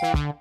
Bye.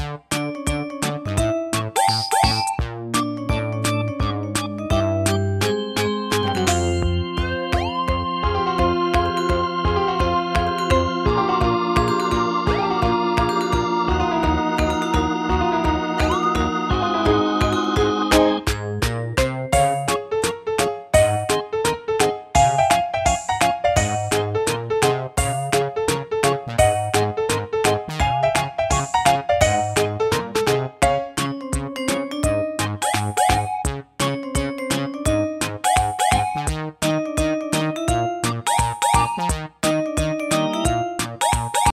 you